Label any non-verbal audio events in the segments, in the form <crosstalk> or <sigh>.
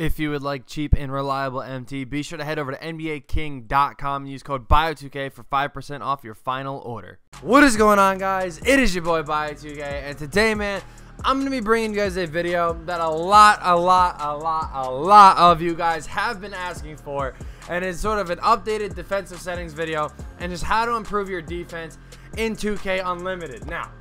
If you would like cheap and reliable MT, be sure to head over to NBAKing.com and use code BIO2K for 5% off your final order. What is going on, guys? It is your boy BIO2K, and today, man, I'm going to be bringing you guys a video that a lot, a lot, a lot, a lot of you guys have been asking for, and it's sort of an updated defensive settings video, and just how to improve your defense in 2K Unlimited. Now,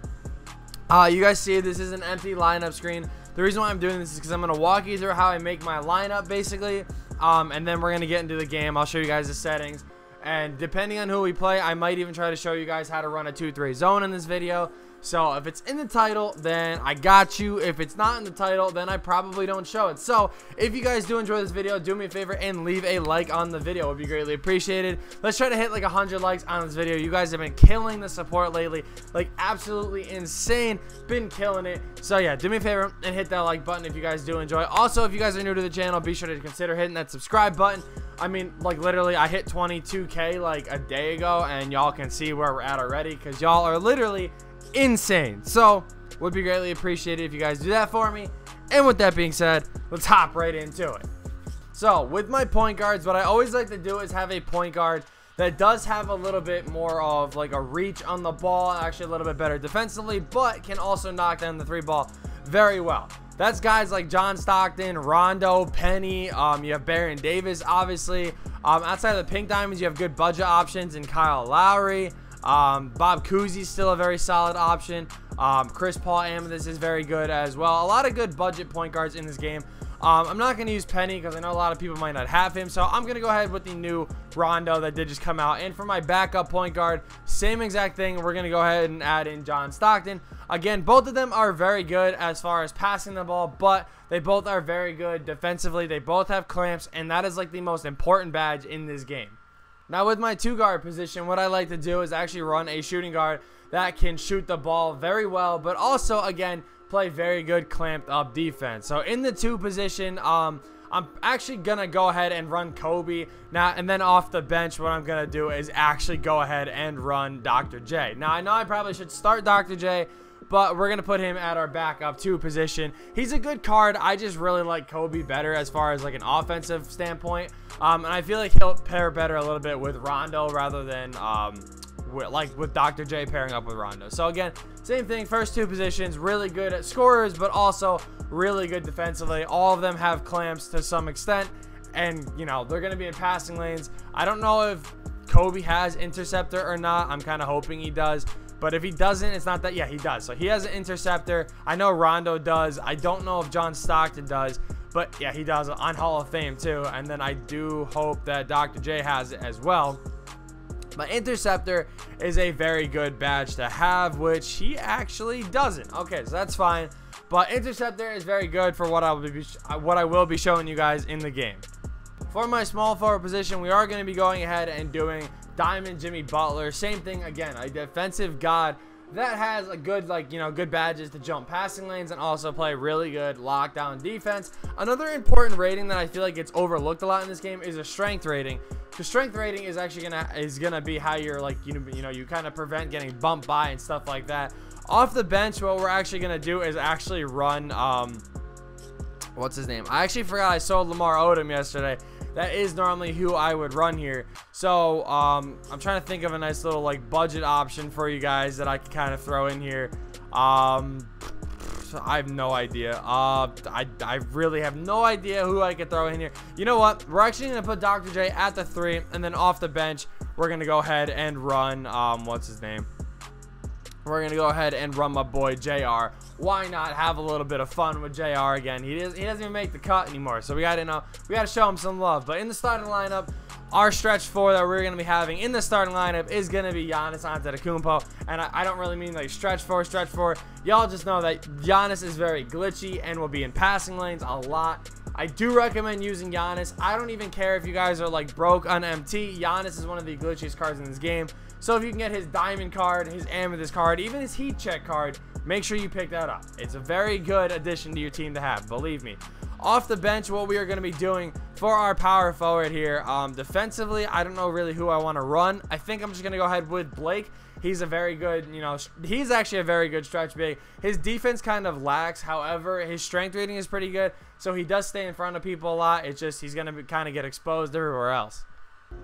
uh, you guys see this is an empty lineup screen. The reason why I'm doing this is because I'm going to walk you through how I make my lineup, basically, um, and then we're going to get into the game. I'll show you guys the settings, and depending on who we play, I might even try to show you guys how to run a 2-3 zone in this video. So if it's in the title, then I got you. If it's not in the title, then I probably don't show it. So if you guys do enjoy this video, do me a favor and leave a like on the video. It would be greatly appreciated. Let's try to hit like 100 likes on this video. You guys have been killing the support lately. Like absolutely insane. Been killing it. So yeah, do me a favor and hit that like button if you guys do enjoy. Also, if you guys are new to the channel, be sure to consider hitting that subscribe button. I mean, like literally, I hit 22k like a day ago, and y'all can see where we're at already because y'all are literally insane. So, would be greatly appreciated if you guys do that for me. And with that being said, let's hop right into it. So, with my point guards, what I always like to do is have a point guard that does have a little bit more of like a reach on the ball, actually a little bit better defensively, but can also knock down the three ball very well. That's guys like John Stockton, Rondo, Penny. Um, you have Baron Davis, obviously. Um, outside of the pink diamonds, you have good budget options in Kyle Lowry. Um, Bob Cousy is still a very solid option. Um, Chris Paul Amethyst is very good as well. A lot of good budget point guards in this game. Um, I'm not going to use Penny because I know a lot of people might not have him. So I'm going to go ahead with the new Rondo that did just come out. And for my backup point guard, same exact thing. We're going to go ahead and add in John Stockton. Again, both of them are very good as far as passing the ball, but they both are very good defensively. They both have clamps, and that is like the most important badge in this game. Now with my two guard position, what I like to do is actually run a shooting guard that can shoot the ball very well, but also again play very good clamped up defense. So in the two position, um, I'm actually gonna go ahead and run Kobe now, and then off the bench, what I'm gonna do is actually go ahead and run Dr. J. Now I know I probably should start Dr. J but we're going to put him at our backup two position. He's a good card. I just really like Kobe better as far as like an offensive standpoint. Um, and I feel like he'll pair better a little bit with Rondo rather than um, with, like with Dr. J pairing up with Rondo. So again, same thing. First two positions, really good at scorers, but also really good defensively. All of them have clamps to some extent. And, you know, they're going to be in passing lanes. I don't know if Kobe has interceptor or not. I'm kind of hoping he does. But if he doesn't, it's not that. Yeah, he does. So he has an interceptor. I know Rondo does. I don't know if John Stockton does. But yeah, he does on Hall of Fame too. And then I do hope that Dr. J has it as well. But Interceptor is a very good badge to have, which he actually doesn't. Okay, so that's fine. But Interceptor is very good for what I will be what I will be showing you guys in the game. For my small forward position, we are going to be going ahead and doing Diamond Jimmy Butler. Same thing again, a defensive god that has a good like you know good badges to jump passing lanes and also play really good lockdown defense. Another important rating that i feel like gets overlooked a lot in this game is a strength rating. The strength rating is actually gonna is gonna be how you're like you know you know you kind of prevent getting bumped by and stuff like that. Off the bench what we're actually gonna do is actually run um what's his name? I actually forgot i sold lamar odom yesterday that is normally who I would run here. So um, I'm trying to think of a nice little like budget option for you guys that I can kind of throw in here. Um, I have no idea. Uh, I, I really have no idea who I could throw in here. You know what? We're actually going to put Dr. J at the three, and then off the bench, we're going to go ahead and run, um, what's his name? We're going to go ahead and run my boy JR. Why not have a little bit of fun with JR again? He, does, he doesn't even make the cut anymore, so we got to know we got to show him some love. But in the starting lineup, our stretch four that we're going to be having in the starting lineup is going to be Giannis Antetokounmpo. And I, I don't really mean like stretch four, stretch four. Y'all just know that Giannis is very glitchy and will be in passing lanes a lot. I do recommend using Giannis. I don't even care if you guys are like broke on MT. Giannis is one of the glitchiest cards in this game. So if you can get his diamond card, his amethyst card, even his heat check card, make sure you pick that up. It's a very good addition to your team to have, believe me. Off the bench, what we are going to be doing for our power forward here, um, defensively, I don't know really who I want to run. I think I'm just going to go ahead with Blake. He's a very good, you know, he's actually a very good stretch big. His defense kind of lacks. However, his strength rating is pretty good. So he does stay in front of people a lot. It's just he's going to kind of get exposed everywhere else.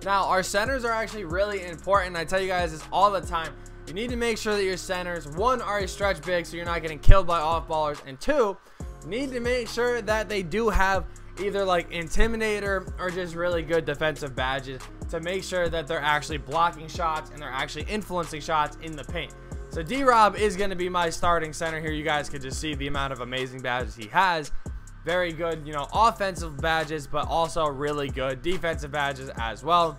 Now, our centers are actually really important. I tell you guys this all the time. You need to make sure that your centers, one, are a stretch big so you're not getting killed by off ballers, and two, need to make sure that they do have either like intimidator or just really good defensive badges to make sure that they're actually blocking shots and they're actually influencing shots in the paint. So D-Rob is going to be my starting center here. You guys can just see the amount of amazing badges he has. Very good, you know, offensive badges, but also really good defensive badges as well.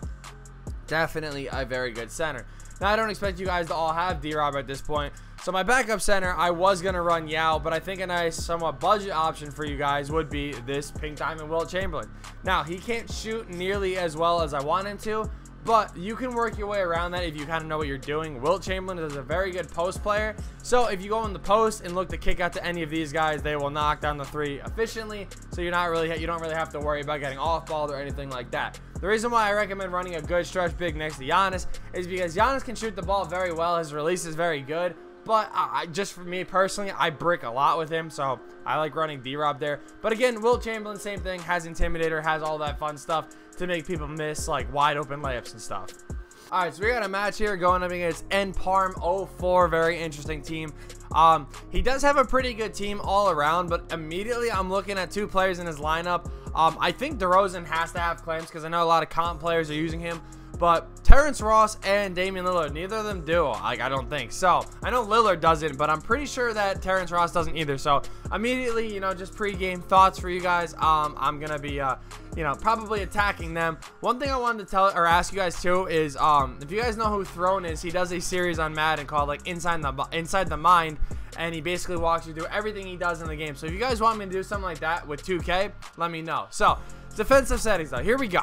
Definitely a very good center. Now, I don't expect you guys to all have D-Rob at this point, so my backup center, I was going to run Yao, but I think a nice, somewhat budget option for you guys would be this Pink Diamond Wilt Chamberlain. Now, he can't shoot nearly as well as I want him to, but you can work your way around that if you kind of know what you're doing. Wilt Chamberlain is a very good post player, so if you go in the post and look to kick out to any of these guys, they will knock down the three efficiently, so you're not really, you don't really have to worry about getting off-balled or anything like that. The reason why I recommend running a good stretch big next to Giannis is because Giannis can shoot the ball very well. His release is very good. But I, just for me personally, I brick a lot with him, so I like running D-Rob there. But again, Wilt Chamberlain, same thing, has Intimidator, has all that fun stuff to make people miss like wide open layups and stuff. All right, so we got a match here going up against NParm 04. Very interesting team. Um, he does have a pretty good team all around, but immediately I'm looking at two players in his lineup. Um, I think DeRozan has to have clamps because I know a lot of comp players are using him. But Terrence Ross and Damian Lillard, neither of them do. Like, I don't think. So, I know Lillard doesn't, but I'm pretty sure that Terrence Ross doesn't either. So, immediately, you know, just pregame thoughts for you guys. Um, I'm to be, uh, you know, probably attacking them. One thing I wanted to tell or ask you guys too is, um, if you guys know who Throne is, he does a series on Madden called like Inside the Inside the Mind, and he basically walks you through everything he does in the game. So if you guys want me to do something like that with 2K, let me know. So defensive settings though, here we go.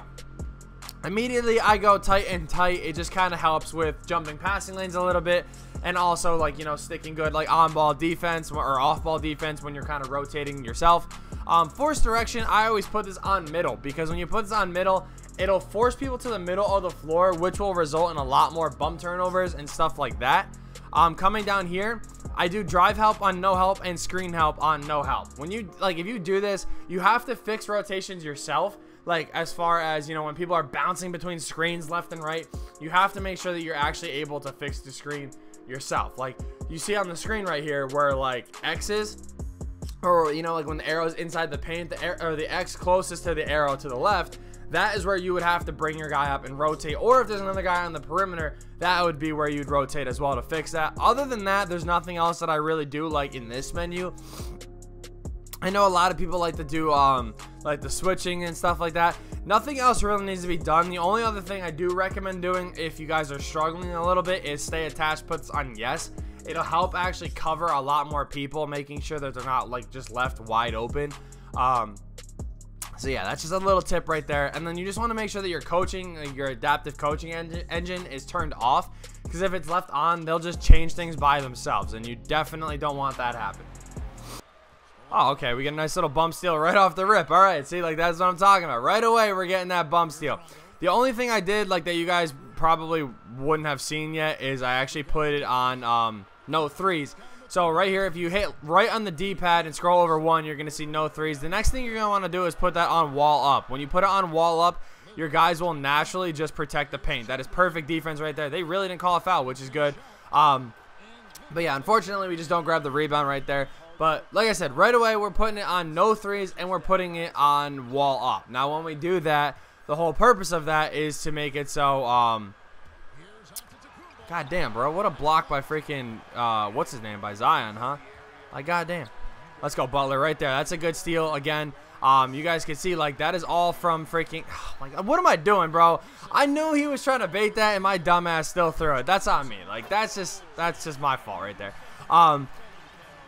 Immediately, I go tight and tight. It just kind of helps with jumping passing lanes a little bit and also, like, you know, sticking good, like, on-ball defense or off-ball defense when you're kind of rotating yourself. Um, force direction, I always put this on middle because when you put this on middle, it'll force people to the middle of the floor, which will result in a lot more bump turnovers and stuff like that. Um, coming down here, I do drive help on no help and screen help on no help. When you, like, if you do this, you have to fix rotations yourself like as far as you know when people are bouncing between screens left and right you have to make sure that you're actually able to fix the screen yourself. Like you see on the screen right here where like x's or you know like when the arrow's inside the paint the air, or the x closest to the arrow to the left that is where you would have to bring your guy up and rotate. Or if there's another guy on the perimeter that would be where you'd rotate as well to fix that. Other than that there's nothing else that i really do like in this menu I know a lot of people like to do um, like the switching and stuff like that. Nothing else really needs to be done. The only other thing I do recommend doing if you guys are struggling a little bit is stay attached puts on yes. It'll help actually cover a lot more people, making sure that they're not like just left wide open. Um, so yeah, that's just a little tip right there. And then you just want to make sure that your coaching, your adaptive coaching en engine is turned off. Because if it's left on, they'll just change things by themselves. And you definitely don't want that happen. Oh, okay. We get a nice little bump steal right off the rip. All right. See, like, that's what I'm talking about. Right away, we're getting that bump steal. The only thing I did, like, that you guys probably wouldn't have seen yet is I actually put it on um, no threes. So right here, if you hit right on the D-pad and scroll over one, you're going to see no threes. The next thing you're going to want to do is put that on wall up. When you put it on wall up, your guys will naturally just protect the paint. That is perfect defense right there. They really didn't call a foul, which is good. Um, but yeah, unfortunately, we just don't grab the rebound right there. But like I said, right away we're putting it on no threes and we're putting it on wall up. Now when we do that, the whole purpose of that is to make it so um God damn, bro. What a block by freaking uh what's his name by Zion, huh? Like goddamn. Let's go Butler right there. That's a good steal again. Um, you guys can see like that is all from freaking. <sighs> Oh my God, what am I doing, bro? I knew he was trying to bait that, and my dumbass still threw it. That's on me. Like that's just that's just my fault right there. Um,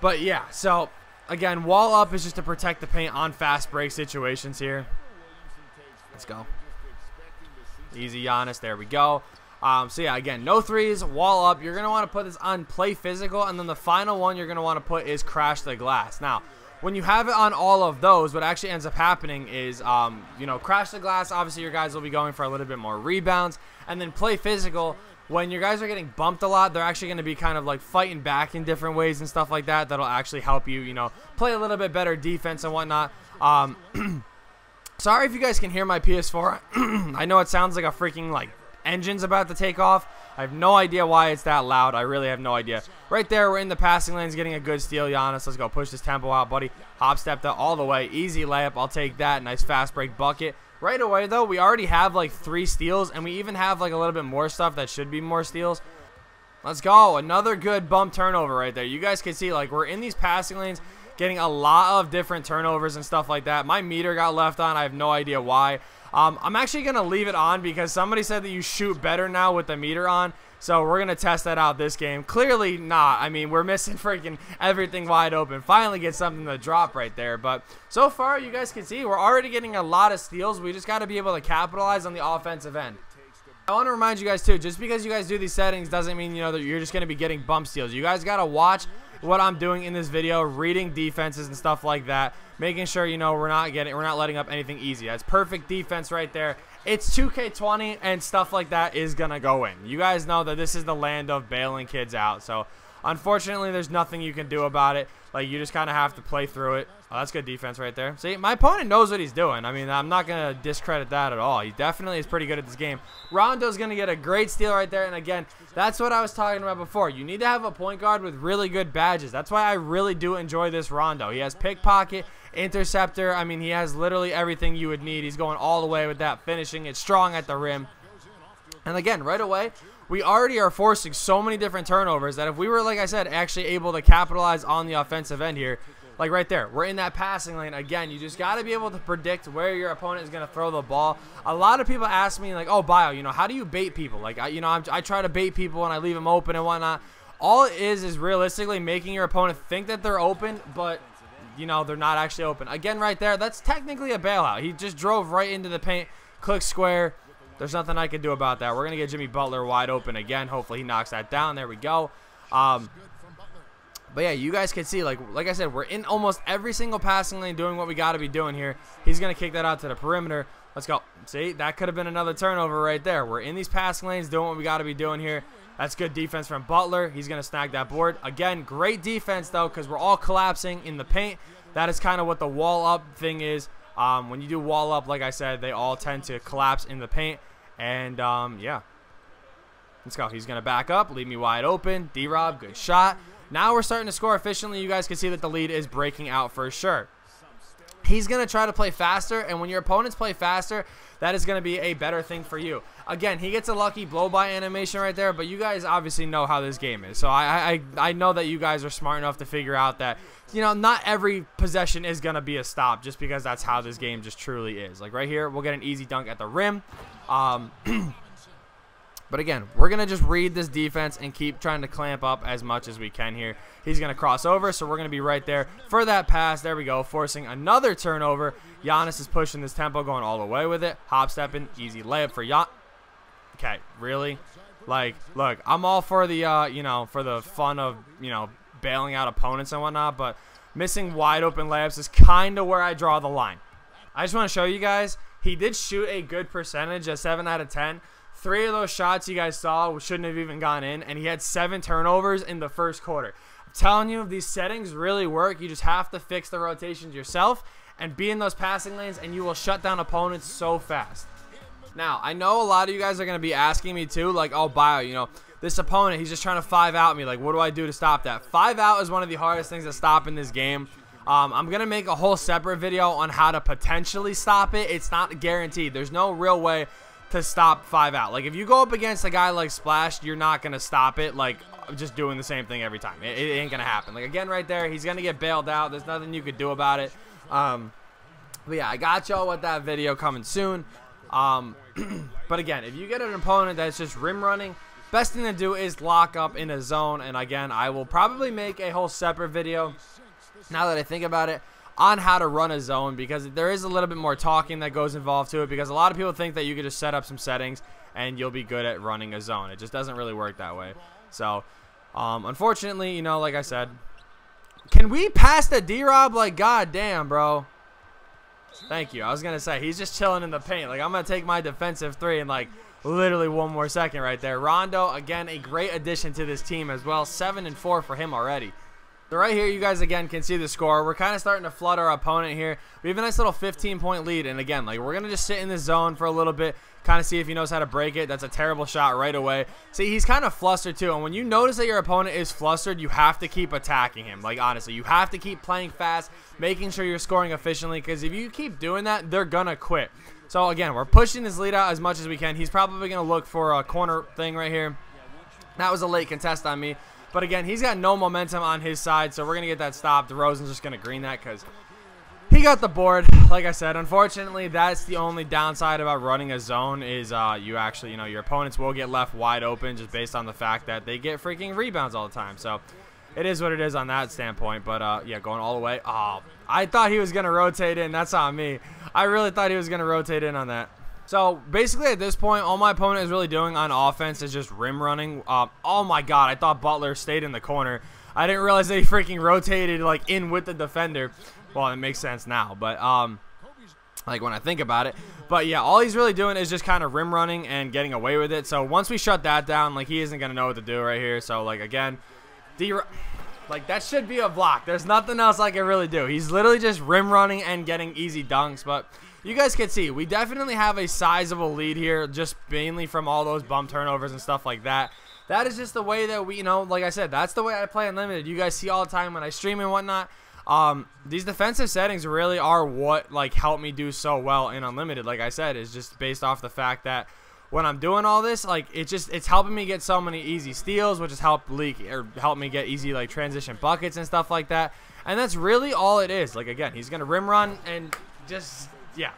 but yeah, so again, wall up is just to protect the paint on fast break situations here. Let's go. Easy Giannis. There we go. Um, so yeah, again, no threes, wall up. You're going to want to put this on play physical. And then the final one you're going to want to put is crash the glass. Now, when you have it on all of those, what actually ends up happening is, um, you know, crash the glass. Obviously, your guys will be going for a little bit more rebounds. And then play physical when your guys are getting bumped a lot, they're actually going to be kind of like fighting back in different ways and stuff like that. That'll actually help you, you know, play a little bit better defense and whatnot. Um, <clears throat> sorry if you guys can hear my PS4. <clears throat> I know it sounds like a freaking like engine's about to take off. I have no idea why it's that loud. I really have no idea. Right there, we're in the passing lanes, getting a good steal. Giannis, let's go. Push this tempo out, buddy. Hop stepped up all the way. Easy layup. I'll take that. Nice fast break bucket. Right away, though, we already have like three steals, and we even have like a little bit more stuff that should be more steals. Let's go. Another good bump turnover right there. You guys can see, like, we're in these passing lanes getting a lot of different turnovers and stuff like that. My meter got left on. I have no idea why. Um, I'm actually going to leave it on because somebody said that you shoot better now with the meter on. So we're going to test that out this game. Clearly not. I mean, we're <laughs> missing freaking everything wide open. Finally get something to drop right there. But so far, you guys can see, we're already getting a lot of steals. We just got to be able to capitalize on the offensive end. I want to remind you guys too, just because you guys do these settings doesn't mean, you know, that you're just going to be getting bump steals. You guys got to watch what I'm doing in this video, reading defenses and stuff like that, making sure, you know, we're not getting, we're not letting up anything easy. That's perfect defense right there. It's 2K20 and stuff like that is to go in. You guys know that this is the land of bailing kids out. So, unfortunately, there's nothing you can do about it. Like, you just kind of have to play through it. Oh, that's good defense right there. See, my opponent knows what he's doing. I mean, I'm not going to discredit that at all. He definitely is pretty good at this game. Rondo's going to get a great steal right there. And again, that's what I was talking about before. You need to have a point guard with really good badges. That's why I really do enjoy this Rondo. He has pickpocket, interceptor. I mean, he has literally everything you would need. He's going all the way with that finishing. It's strong at the rim. And again, right away, we already are forcing so many different turnovers that if we were, like I said, actually able to capitalize on the offensive end here, like right there, we're in that passing lane. Again, you just got to be able to predict where your opponent is going to throw the ball. A lot of people ask me, like, oh, Bio, you know, how do you bait people? Like, I, you know, I'm, I try to bait people and I leave them open and whatnot. All it is is realistically making your opponent think that they're open, but, you know, they're not actually open. Again, right there, that's technically a bailout. He just drove right into the paint, click square. There's nothing I can do about that. We're going to get Jimmy Butler wide open again. Hopefully he knocks that down. There we go. Um, but yeah, you guys can see, like like I said, we're in almost every single passing lane doing what we got to be doing here. He's going to kick that out to the perimeter. Let's go. See, that could have been another turnover right there. We're in these passing lanes doing what we got to be doing here. That's good defense from Butler. He's going to snag that board. Again, great defense, though, because we're all collapsing in the paint. That is kind of what the wall up thing is. Um, when you do wall up, like I said, they all tend to collapse in the paint. And, um, yeah. Let's go. He's going to back up, leave me wide open. D-Rob, good shot. Now we're starting to score efficiently. You guys can see that the lead is breaking out for sure. He's going to try to play faster, and when your opponents play faster, that is going to be a better thing for you. Again, he gets a lucky blow-by animation right there, but you guys obviously know how this game is. So I, I, I know that you guys are smart enough to figure out that, you know, not every possession is going to be a stop just because that's how this game just truly is. Like right here, we'll get an easy dunk at the rim. Um, <clears throat> But again, we're going to just read this defense and keep trying to clamp up as much as we can here. He's going to cross over, so we're going to be right there for that pass. There we go, forcing another turnover. Giannis is pushing this tempo, going all the way with it. Hop stepping, easy layup for Gian. Okay, really? Like, look, I'm all for the, uh, you know, for the fun of, you know, bailing out opponents and whatnot, but missing wide open layups is kind of where I draw the line. I just want to show you guys, he did shoot a good percentage, a 7 out of 10, Three of those shots you guys saw shouldn't have even gone in, and he had seven turnovers in the first quarter. I'm telling you, these settings really work. You just have to fix the rotations yourself and be in those passing lanes, and you will shut down opponents so fast. Now, I know a lot of you guys are going to be asking me too, like, oh, Bio, you know, this opponent, he's just trying to five out me. Like, what do I do to stop that? Five out is one of the hardest things to stop in this game. Um, I'm going to make a whole separate video on how to potentially stop it. It's not guaranteed. There's no real way to stop five out. Like if you go up against a guy like Splash, you're not gonna stop it. Like just doing the same thing every time. It, it ain't gonna happen. Like again, right there, he's gonna get bailed out. There's nothing you could do about it. Um, but yeah, I got y'all with that video coming soon. Um, <clears throat> but again, if you get an opponent that's just rim running, best thing to do is lock up in a zone. And again, I will probably make a whole separate video. Now that I think about it, on how to run a zone because there is a little bit more talking that goes involved to it because a lot of people think that you could just set up some settings and you'll be good at running a zone. It just doesn't really work that way. So, um, unfortunately, you know, like I said, can we pass the D-Rob? Like, god damn, bro. Thank you. I was gonna say he's just chilling in the paint. Like I'm gonna take my defensive three and like literally one more second right there. Rondo again, a great addition to this team as well. Seven and four for him already. So right here, you guys again can see the score. We're kind of starting to flood our opponent here. We have a nice little 15 point lead, and again, like we're gonna just sit in the zone for a little bit, kind of see if he knows how to break it. That's a terrible shot right away. See, he's kind of flustered too, and when you notice that your opponent is flustered, you have to keep attacking him. Like honestly, you have to keep playing fast, making sure you're scoring efficiently, because if you keep doing that, they're gonna quit. So again, we're pushing this lead out as much as we can. He's probably gonna look for a corner thing right here. That was a late contest on me. But again, he's got no momentum on his side, so we're going to get that stopped. DeRozan's just going to green that because he got the board. Like I said, unfortunately, that's the only downside about running a zone is uh, you actually, you know, your opponents will get left wide open just based on the fact that they get freaking rebounds all the time. So it is what it is on that standpoint. But, uh, yeah, going all the way. Oh, I thought he was going to rotate in. That's on me. I really thought he was going to rotate in on that. So basically at this point, all my opponent is really doing on offense is just rim running. Um, oh my god, I thought Butler stayed in the corner. I didn't realize that he freaking rotated like in with the defender. Well, it makes sense now, but um, like when I think about it. But yeah, all he's really doing is just kind of rim running and getting away with it. So once we shut that down, like he isn't gonna know what to do right here. So like again, D like that should be a block. There's nothing else I can really do. He's literally just rim running and getting easy dunks, but you guys can see, we definitely have a sizable lead here, just mainly from all those bump turnovers and stuff like that. That is just the way that we, you know, like I said, that's the way I play Unlimited. You guys see all the time when I stream and whatnot. Um, these defensive settings really are what, like, help me do so well in Unlimited. Like I said, is just based off the fact that when I'm doing all this, like it just it's helping me get so many easy steals, which has helped leak or help me get easy like transition buckets and stuff like that. And that's really all it is. Like again, he's gonna rim run and just yeah.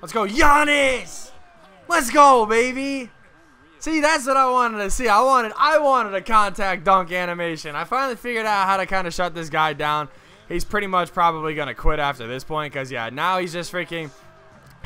Let's go, Giannis! Let's go, baby! See, that's what I wanted to see. I wanted I wanted a contact dunk animation. I finally figured out how to kind of shut this guy down. He's pretty much probably going to quit after this point because, yeah, now he's just freaking...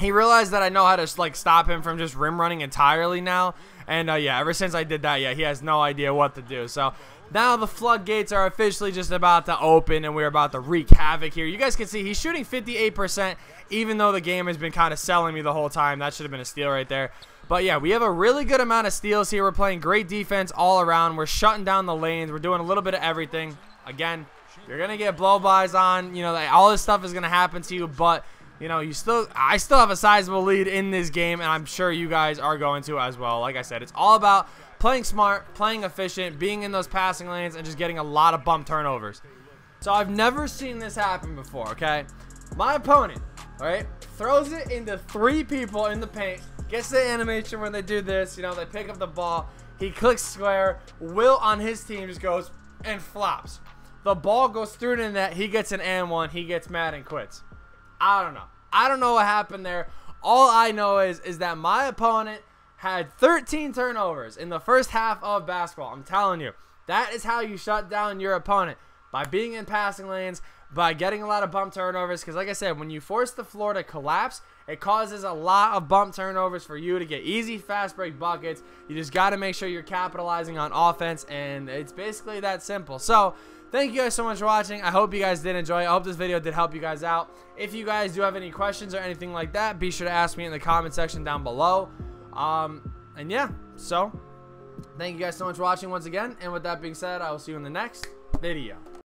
He realized that I know how to, like, stop him from just rim running entirely now. And, uh, yeah, ever since I did that, yeah, he has no idea what to do. So, now the floodgates are officially just about to open and we're about to wreak havoc here. You guys can see he's shooting 58% even though the game has been kind of selling me the whole time. That should have been a steal right there. But yeah, we have a really good amount of steals here. We're playing great defense all around. We're shutting down the lanes. We're doing a little bit of everything. Again, you're going to get blow-bys on. You know, all this stuff is going to happen to you, but you know, you still I still have a sizable lead in this game and I'm sure you guys are going to as well. Like I said, it's all about playing smart, playing efficient, being in those passing lanes, and just getting a lot of bump turnovers. So I've never seen this happen before, okay? My opponent, right, throws it into three people in the paint, gets the animation when they do this, you know, they pick up the ball, he clicks square, Will on his team just goes and flops. The ball goes through the net, he gets an and one, he gets mad and quits. I don't know. I don't know what happened there. All I know is is that my opponent had 13 turnovers in the first half of basketball. I'm telling you, that is how you shut down your opponent by being in passing lanes, by getting a lot of bump turnovers. Because, like I said, when you force the floor to collapse, it causes a lot of bump turnovers for you to get easy, fast break buckets. You just got to make sure you're capitalizing on offense, and it's basically that simple. So, thank you guys so much for watching. I hope you guys did enjoy. I hope this video did help you guys out. If you guys do have any questions or anything like that, be sure to ask me in the comment section down below. Um, and yeah, so thank you guys so much for watching once again. And with that being said, I will see you in the next video.